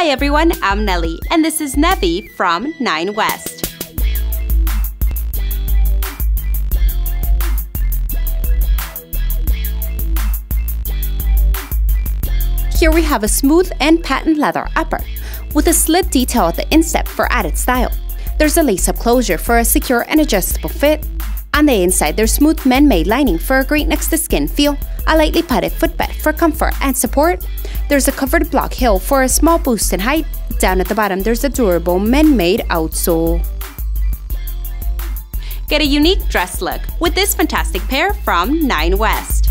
Hi everyone, I'm Nelly, and this is Nevie from Nine West. Here we have a smooth and patent leather upper, with a slit detail at the instep for added style. There's a lace-up closure for a secure and adjustable fit. On the inside, there's smooth man-made lining for a great next-to-skin feel, a lightly padded footbed for comfort and support. There's a covered block heel for a small boost in height. Down at the bottom, there's a durable man-made outsole. Get a unique dress look with this fantastic pair from Nine West.